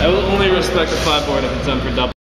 I will only respect a five board if it's done for double.